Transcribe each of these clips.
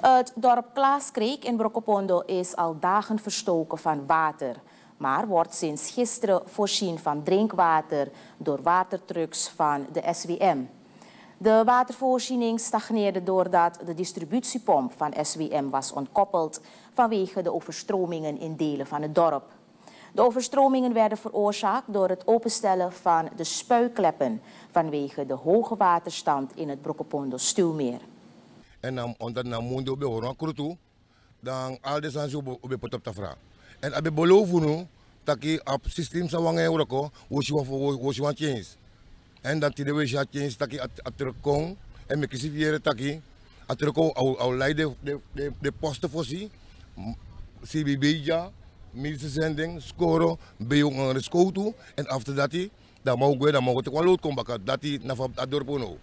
Het dorp Klaaskreek in Brokopondo is al dagen verstoken van water. Maar wordt sinds gisteren voorzien van drinkwater door watertrucks van de SWM. De watervoorziening stagneerde doordat de distributiepomp van SWM was ontkoppeld vanwege de overstromingen in delen van het dorp. De overstromingen werden veroorzaakt door het openstellen van de spuikleppen vanwege de hoge waterstand in het Brokopondo stuwmeer. En dan omdat na mundo be horon dan al deze aan zo be potop tafra. En abe beloven nu, taki op systeem sa wangen euroko, wo si wan wo si wan change. En dan tide we ja change taki at atrokong en me kisi viere taki atroko au au leide de de de posten voorzie. CBB ja, medische zending, scoren, bij een en after dat dan mogen we dan mogen we komen dat hij naar het dorp.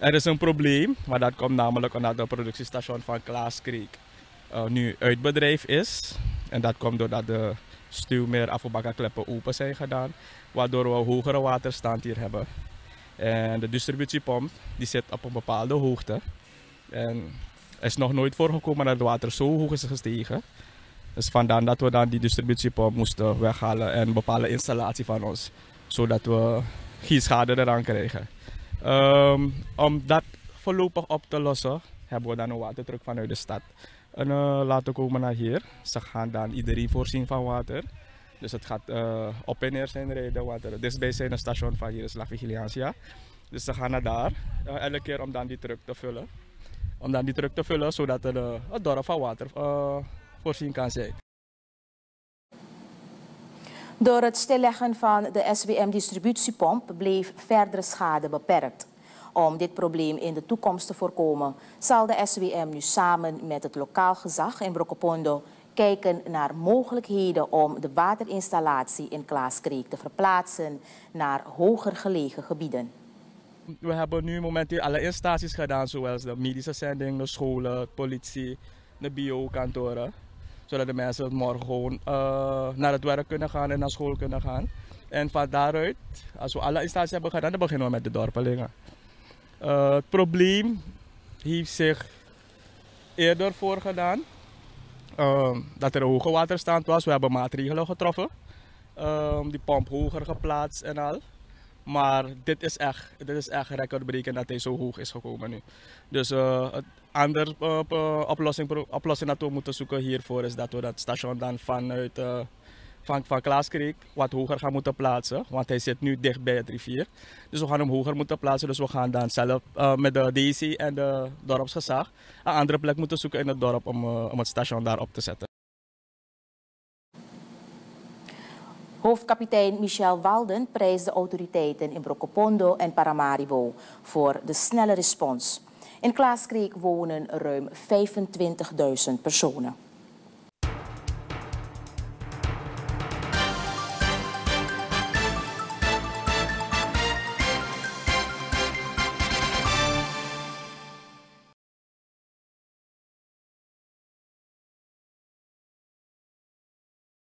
Er is een probleem, maar dat komt namelijk omdat het productiestation van Klaaskreek uh, nu uit bedrijf is. En dat komt doordat de stuwmeer afvalbakkenkleppen open zijn gedaan, waardoor we hogere waterstand hier hebben. En de distributiepomp die zit op een bepaalde hoogte. En is nog nooit voorgekomen dat het water zo hoog is gestegen. Dus vandaar dat we dan die distributiepomp moesten weghalen en een bepaalde installatie van ons. Zodat we geen schade eraan krijgen. Um, om dat voorlopig op te lossen, hebben we dan een waterdruk vanuit de stad. En uh, laten komen naar hier. Ze gaan dan iedereen voorzien van water. Dus het gaat uh, op en neer zijn rijden water. Dichtbij zijn een station van hier is La Vigiliancia. Dus ze gaan naar daar, uh, elke keer om dan die truck te vullen. Om dan die truck te vullen, zodat er het dorp van water voorzien kan zijn. Door het stilleggen van de SWM-distributiepomp bleef verdere schade beperkt. Om dit probleem in de toekomst te voorkomen, zal de SWM nu samen met het lokaal gezag in Brokopondo kijken naar mogelijkheden om de waterinstallatie in Klaaskreek te verplaatsen naar hoger gelegen gebieden. We hebben nu momenteel alle instanties gedaan, zoals de medische zending, de scholen, de politie, de biokantoren zodat de mensen morgen gewoon uh, naar het werk kunnen gaan en naar school kunnen gaan. En van daaruit, als we alle instanties hebben gedaan, dan beginnen we met de dorpelingen. Uh, het probleem heeft zich eerder voorgedaan. Uh, dat er een hoge waterstand was. We hebben maatregelen getroffen. die pomp hoger geplaatst en al. Maar dit is echt, dit is echt recordbrekend dat hij zo hoog is gekomen nu. Dus uh, het andere uh, oplossing, oplossing dat we moeten zoeken hiervoor is dat we dat station dan vanuit uh, van, van Klaaskreek wat hoger gaan moeten plaatsen. Want hij zit nu dicht bij het rivier. Dus we gaan hem hoger moeten plaatsen. Dus we gaan dan zelf met de DC en de dorpsgezag een andere plek moeten zoeken in het dorp om, om het station daar op te zetten. Hoofdkapitein Michel Walden prijst de autoriteiten in Brokopondo en Paramaribo voor de snelle respons. In Klaaskreek wonen ruim 25.000 personen.